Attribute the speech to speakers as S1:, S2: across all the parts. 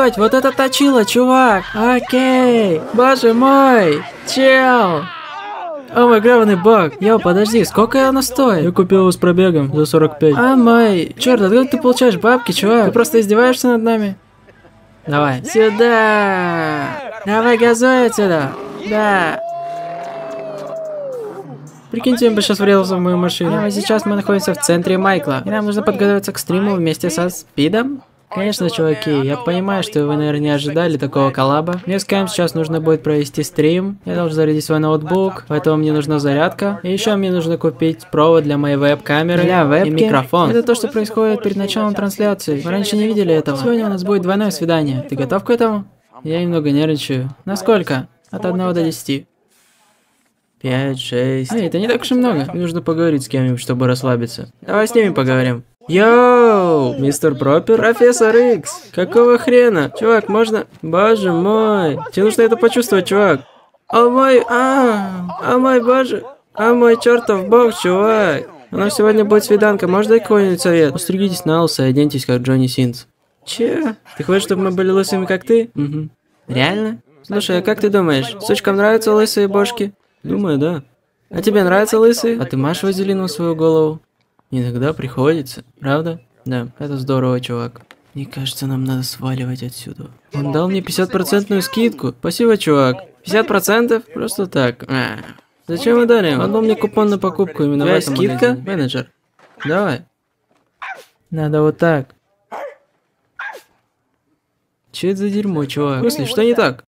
S1: Погодь, вот это точило, чувак. Окей. Боже мой. Чел. О мой гребаный баг. Йо, подожди, сколько она стоит?
S2: Я купил его с пробегом за 45.
S1: А мой. Черт, откуда ты получаешь бабки, чувак? Ты просто издеваешься над нами? Давай. Сюда. Давай газуй отсюда. Да. Прикиньте, он бы сейчас врезался в мою машину. Прямо сейчас мы находимся в центре Майкла. И нам нужно подготовиться к стриму вместе со Спидом. Конечно, чуваки, я понимаю, что вы, наверное, не ожидали такого коллаба. Мне с Кэм сейчас нужно будет провести стрим. Я должен зарядить свой ноутбук, поэтому мне нужна зарядка. И еще мне нужно купить провод для моей веб-камеры
S3: Для вебки?
S1: и микрофон. Это то, что происходит перед началом трансляции. Мы раньше не видели этого. Сегодня у нас будет двойное свидание. Ты готов к этому? Я немного нервничаю. Насколько? От 1 до 10. Пять, шесть. Эй, это не так уж и много. Мне нужно поговорить с кем-нибудь, чтобы расслабиться. Давай с ними поговорим. Йоу, мистер Пропер, профессор Икс, какого хрена? Чувак, можно... Боже мой, тебе нужно это почувствовать, чувак. О мой... А, о мой боже... О мой чертов бог, чувак. У нас сегодня будет свиданка, можно дать какой-нибудь совет? Постригитесь на лысо и оденьтесь как Джонни Синс. Че? Ты хочешь, чтобы мы были лысыми, как ты? Угу. Реально? Слушай, а как ты думаешь, сучкам нравятся лысые бошки?
S2: Думаю, да.
S1: А тебе нравятся лысые? А ты машешь вазелину в свою голову? Иногда приходится, правда? Да, это здорово, чувак. Мне кажется, нам надо сваливать отсюда. Он дал мне 50% скидку. Спасибо, чувак. 50%? Просто так. А. Зачем мы дали? Он дал мне купон на покупку именно
S2: Твоя
S1: в этом
S2: скидка?
S1: магазине. Менеджер. Давай. Надо вот так. Че это за дерьмо, чувак? Мысли, что не так?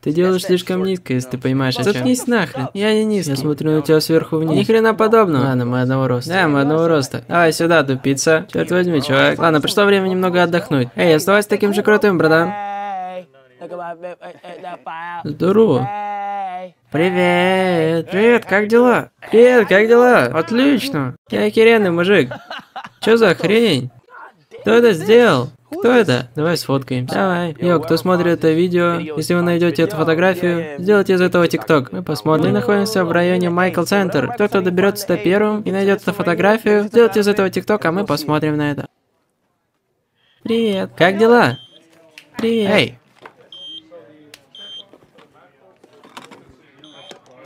S1: Ты делаешь слишком низко, если ты понимаешь, о чем. Заткнись нахрен. Я не низкий. Я смотрю на тебя сверху вниз. Ни хрена подобного. Ладно, мы одного роста. Да, мы одного роста. Давай сюда, тупица. Черт возьми, чувак. Ладно, пришло время немного отдохнуть. Эй, оставайся таким же крутым, братан. Здорово. Привет. Привет, как дела? Привет, как дела? Отлично. Я охеренный мужик. Чё за хрень? Кто это сделал? Кто это? Давай сфоткаемся. Давай. Йо, кто смотрит это видео, если вы найдете эту фотографию, сделайте из этого тикток. Мы посмотрим. Мы находимся в районе Майкл Центр. Кто кто доберется до первым и найдет эту фотографию, сделайте из этого тикток, а мы посмотрим на это. Привет. Как дела? Привет. Эй.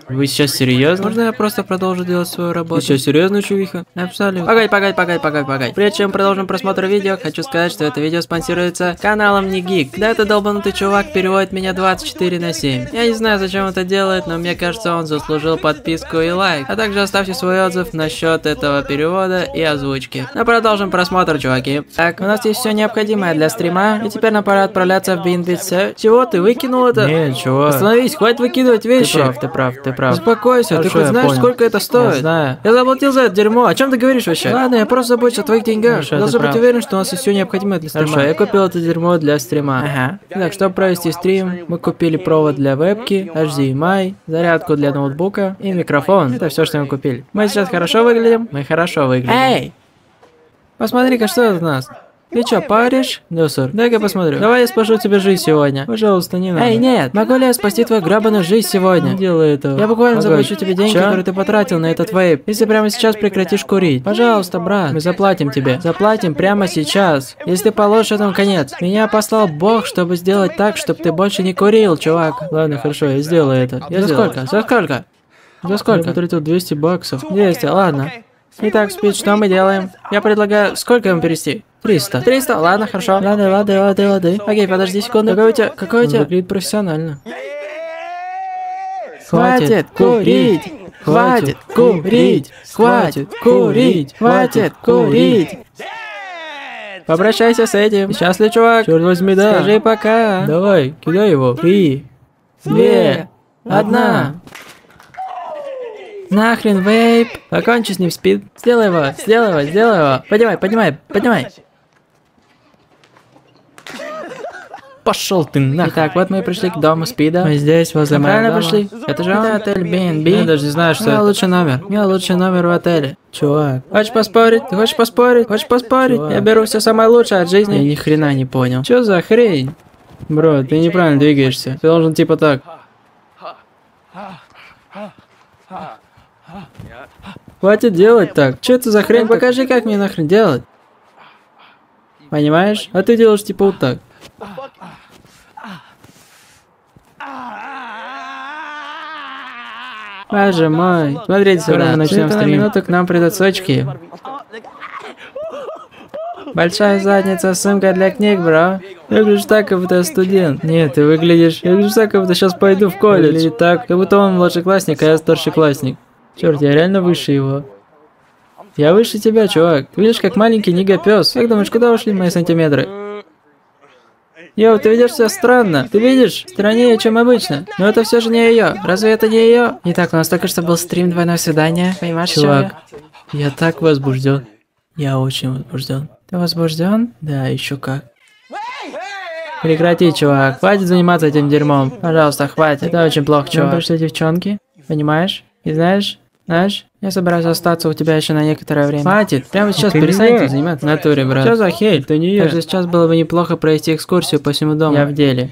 S1: Вы сейчас серьезно? Можно я просто продолжу делать свою работу?
S2: Ты что, серьезно, чувиха?
S1: Абсолютно. Погодь, погодь, погодь, погодь, погодь. Прежде чем продолжим просмотр видео, хочу сказать, что это видео спонсируется каналом Не Гик. Да, этот долбанутый чувак переводит меня 24 на 7. Я не знаю, зачем это делает, но мне кажется, он заслужил подписку и лайк. А также оставьте свой отзыв насчет этого перевода и озвучки. Но продолжим просмотр, чуваки. Так, у нас есть все необходимое для стрима, и теперь нам пора отправляться в Бинбитсе. Чего ты выкинул это?
S2: Нет, чувак.
S1: Остановись, хватит выкидывать вещи.
S2: Ты прав, ты прав, ты прав.
S1: Успокойся, ты
S2: Хорошо,
S1: хоть
S2: я
S1: знаешь,
S2: понял.
S1: сколько это стоит?
S2: Я знаю.
S1: Я заплатил за это дерьмо. О чем ты говоришь вообще? Ладно, я просто забочусь о твоих деньгах.
S2: Хорошо,
S1: Должен
S2: ты
S1: быть
S2: прав.
S1: уверен, что у нас есть все необходимое для стрима. Хорошо, я купил это дерьмо для стрима. Ага. Итак, чтобы провести стрим, мы купили провод для вебки, HDMI, зарядку для ноутбука и микрофон. Это все, что мы купили. Мы сейчас хорошо выглядим? Мы хорошо выглядим. Эй! Посмотри-ка, что это у нас. Ты чё, паришь? Да, сэр. Дай-ка посмотрю. Давай я спашу тебе жизнь сегодня. Пожалуйста, не надо. Эй, нет! Могу ли я спасти твою грабаную жизнь сегодня?
S2: Не делай этого.
S1: Я буквально
S2: Погодь.
S1: заплачу тебе деньги,
S2: Чё?
S1: которые ты потратил на этот вейп. Если прямо сейчас прекратишь курить. Пожалуйста, брат, мы заплатим тебе. Заплатим прямо сейчас. Если ты положишь этому конец. Меня послал Бог, чтобы сделать так, чтобы ты больше не курил, чувак.
S2: Ладно, хорошо, я сделаю это.
S1: За сколько? За сколько? За
S2: Я
S1: сколько?
S2: потратил 200 баксов.
S1: 200, ладно. Итак, Спид, что мы делаем? Я предлагаю... Сколько ему перевести? 300. 300, ладно, хорошо. Ладно, ладно, ладно, ладно. Окей, подожди секунду. Какой у тебя... Какой у тебя...
S2: выглядит профессионально.
S1: Хватит курить! Хватит курить! Хватит курить! Хватит курить! Попрощайся с этим. Счастлив, чувак.
S2: Черт возьми, да.
S1: Скажи пока.
S2: Давай, кидай его.
S1: Три, две, одна. Нахрен вейп. Покончи с ним, спид. Сделай его, сделай его, сделай его. Поднимай, поднимай, поднимай. Пошел ты нахрен. Итак, вот мы и пришли к дому Спида. Мы здесь, возле
S2: Мы
S1: моего
S2: правильно
S1: дома.
S2: пришли?
S1: Это же он? Это отель B&B.
S2: Я даже не знаю, что
S1: У меня
S2: это.
S1: лучший номер. У меня лучший номер в отеле. Чувак. Хочешь поспорить? Ты хочешь поспорить? Хочешь поспорить?
S2: Чувак.
S1: Я беру все самое лучшее от жизни. Я ни хрена не понял. Что за хрень?
S2: Бро, ты неправильно двигаешься. Ты должен типа так.
S1: Хватит делать так. Что это за хрень? Покажи, как мне нахрен делать. Понимаешь? А ты делаешь типа вот так. Боже мой. Смотрите сюда. мы начнем стрим. минуту к нам придут сочки. Большая задница, сумка для книг, бро. Выглядишь так, как будто я студент. Нет, ты выглядишь... Выглядишь так, как будто сейчас пойду в колледж. Выглядит так, как будто он младшеклассник, а я старшеклассник. Черт, я реально выше его. Я выше тебя, чувак. Ты видишь, как маленький нига пес. Как думаешь, куда ушли мои сантиметры? Йоу, ты ведешь себя странно. Ты видишь? Страннее, чем обычно. Но это все же не ее. Разве это не ее? Итак, у нас только что был стрим двойное свидание. Понимаешь, Чувак, я так возбужден. Я очень возбужден. Ты возбужден? Да, еще как. Прекрати, чувак. Хватит заниматься этим дерьмом. Пожалуйста, хватит. Это очень плохо, чувак. Нам пришли девчонки. Понимаешь? И знаешь, знаешь, я собираюсь остаться у тебя еще на некоторое время. Хватит, прямо сейчас перестань этим заниматься. Натуре, брат. Что за хель? Ты не я. Также сейчас было бы неплохо пройти экскурсию по всему дому. Я в деле.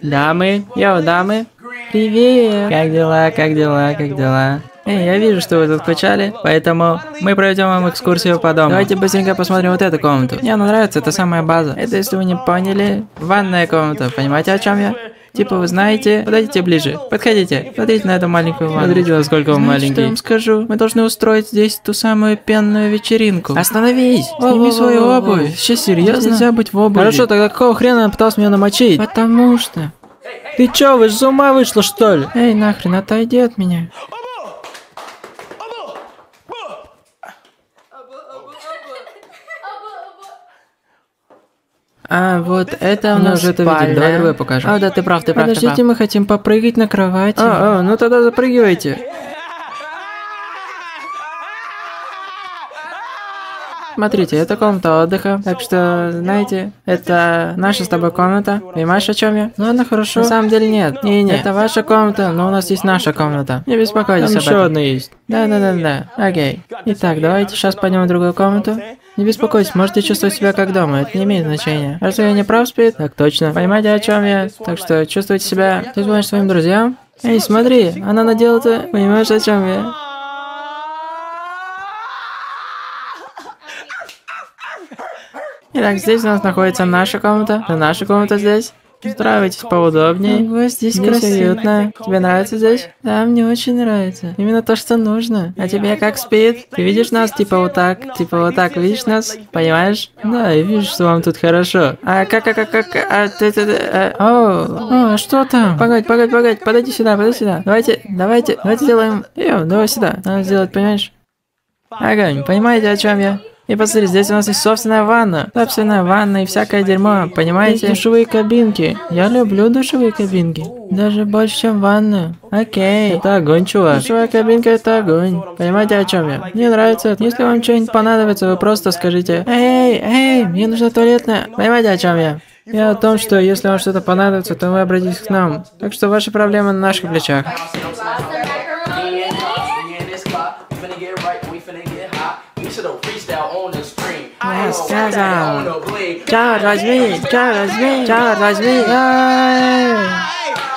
S1: Дамы, йоу, дамы. Привет. Как дела, как дела, как дела? Эй, я вижу, что вы тут скучали, поэтому мы проведем вам экскурсию по дому. Давайте быстренько посмотрим вот эту комнату. Мне она нравится, это самая база. Это, если вы не поняли, ванная комната. Понимаете, о чем я? Типа, вы знаете, подойдите ближе. Подходите. Смотрите на эту маленькую ванну. Смотрите, насколько он маленький. что я вам скажу? Мы должны устроить здесь ту самую пенную вечеринку. Остановись! Сними свою обувь. Сейчас серьезно? Нельзя быть в обуви. Хорошо, тогда какого хрена он пытался меня намочить? Потому что... Ты чё, вы с ума вышла, что ли? Эй, нахрен, отойди от меня. А, вот это у нас уже это видели. Давай другой покажем. А, да, ты прав, ты прав, Подождите, ты прав. мы хотим попрыгать на кровати. А, а, ну тогда запрыгивайте. Смотрите, это комната отдыха, так что, знаете, это наша с тобой комната. Понимаешь, о чем я? Ну, ладно, хорошо. На самом деле нет. Не-не, это ваша комната, но у нас есть наша комната. Не беспокойтесь Там об еще одна есть. Да-да-да-да. Окей. Итак, давайте сейчас пойдем в другую комнату. Не беспокойтесь, можете чувствовать себя как дома, это не имеет значения. Разве я не прав, Спид? Так точно. Понимаете, о чем я? Так что чувствуйте себя... Ты звонишь своим друзьям? Эй, смотри, она надела-то... Понимаешь, о чем я? Итак, здесь у нас находится наша комната. Это наша комната здесь. Устраивайтесь поудобнее. Ого, здесь, здесь красиво. уютно. Тебе нравится здесь? Да, мне очень нравится. Именно то, что нужно. А тебе как спит? Ты видишь нас типа вот так? Типа вот так, видишь нас? Понимаешь? Да, я вижу, что вам тут хорошо. А как, как, как, как, а, ты, ты, ты, а, о, о, а что там? Погодь, погодь, погодь, подойди сюда, подойди сюда. Давайте, давайте, давайте сделаем, йо, давай сюда. Надо сделать, понимаешь? Огонь, понимаете, о чем я? И посмотри, здесь у нас есть собственная ванна. Собственная ванна и всякое дерьмо, понимаете? Душевые кабинки. Я люблю душевые кабинки. Даже больше, чем ванна. Окей. Это огонь, чувак. Душевая кабинка это огонь. Понимаете, о чем я? Мне нравится это. Если вам что-нибудь понадобится, вы просто скажите Эй, эй, мне нужна туалетная. Понимаете, о чем я? И о том, что если вам что-то понадобится, то вы обратитесь к нам. Так что ваши проблемы на наших плечах. Я сказал. Черт возьми, черт возьми, черт возьми.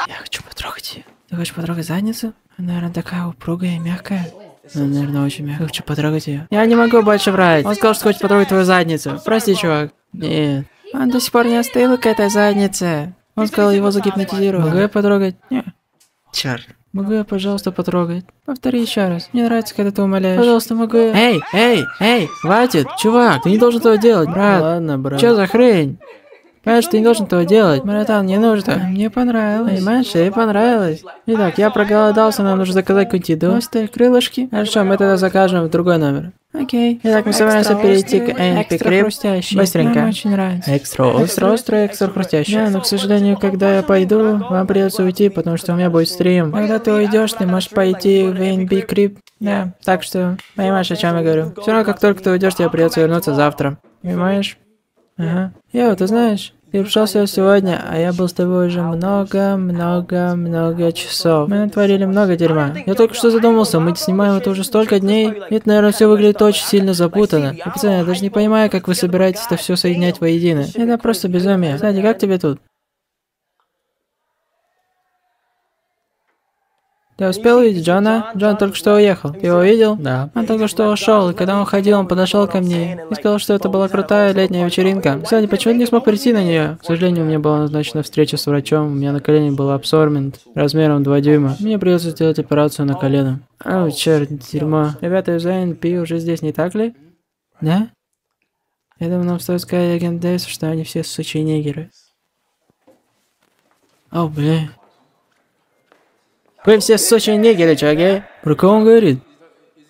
S1: Я хочу потрогать ее. Ты хочешь потрогать задницу? Она, наверное, такая упругая и мягкая. Ну, наверное, очень мягкая. Я хочу потрогать ее. Я не могу больше врать. Он сказал, что хочет потрогать твою задницу. Прости, чувак. Нет. Он до сих пор не остыл к этой заднице. Он сказал, его загипнотизировать. Могу я потрогать? Нет. Черт. Могу я, пожалуйста, потрогать? Повтори еще раз. Мне нравится, когда ты умоляешь. Пожалуйста, могу я... Эй, эй, эй, хватит, чувак, ты не должен этого делать, брат. Ладно, брат. Что за хрень? Понимаешь, ты не должен этого делать. Братан, не нужно. Мне понравилось. Понимаешь, тебе понравилось. Итак, я проголодался, нам нужно заказать какую-нибудь еду. Просто крылышки. Хорошо, мы тогда закажем в другой номер. Окей. Итак, мы собираемся перейти к Энпи Крип. Быстренько. Нам очень нравится. Экстра. Экстра острый, экстра хрустящий. Да, но, к сожалению, когда я пойду, вам придется уйти, потому что у меня будет стрим. Когда ты уйдешь, ты можешь пойти в Энпи Крип. Да, так что, понимаешь, о чем я говорю. Все равно, как только ты уйдешь, тебе придется вернуться завтра. Понимаешь? Ага. Йо, ты знаешь, ты сюда сегодня, а я был с тобой уже много-много-много часов. Мы натворили много дерьма. Я только что задумался, мы снимаем это уже столько дней. Это, наверное, все выглядит очень сильно запутанно. И, пацаны, я даже не понимаю, как вы собираетесь это все соединять воедино. Это просто безумие. Кстати, как тебе тут? Ты успел увидеть Джона? Джон только что уехал. Ты его видел?
S2: Да.
S1: Он только что ушел, и когда он ходил, он подошел ко мне и сказал, что это была крутая летняя вечеринка. Кстати, почему ты не смог прийти на нее? К сожалению, у меня была назначена встреча с врачом, у меня на колене был абсормент размером 2 дюйма. Мне придется сделать операцию на колено. Ау, черт, дерьмо. Ребята из ANP уже здесь, не так ли? Да? Я думаю, нам стоит сказать агент Дэвис, что они все сучьи негеры. О, бля. Вы все сучьи негеры, чуваки.
S2: Про кого он говорит?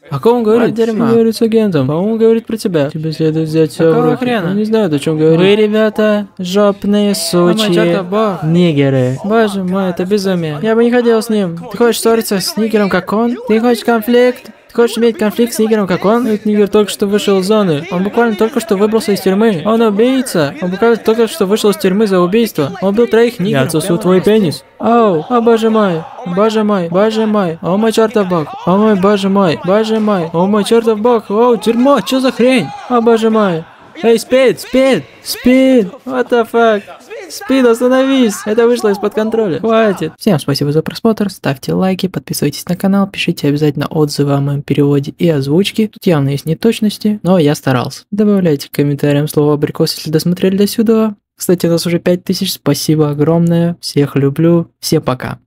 S1: О ком он говорит?
S2: дерьма.
S1: Он говорит с агентом. По-моему, говорит про тебя. Тебе следует взять все
S2: Какого
S1: в руки.
S2: хрена?
S1: Он не знает, о чем говорит. Вы, ребята, жопные сучьи нигеры. Боже мой, это безумие. Я бы не хотел с ним. Ты хочешь ссориться с нигером, как он? Ты хочешь конфликт? Ты хочешь иметь конфликт с нигером, как он? Этот нигер только что вышел из зоны. Он буквально только что выбрался из тюрьмы. Он убийца. Он буквально только что вышел из тюрьмы за убийство. Он убил троих
S2: Я
S1: нигеров.
S2: отсосу твой пенис.
S1: Оу, о боже мой, боже мой, боже мой, о мой чертов бог, о мой боже мой, боже мой, о мой чертов бог, о, дерьмо, что за хрень? О боже мой. Эй, спид, спид, спид, what the fuck? Спид, остановись, это вышло из-под контроля. Хватит. Всем спасибо за просмотр, ставьте лайки, подписывайтесь на канал, пишите обязательно отзывы о моем переводе и озвучке. Тут явно есть неточности, но я старался. Добавляйте к комментариям слово абрикос, если досмотрели до сюда. Кстати, у нас уже 5000, спасибо огромное, всех люблю, всем пока.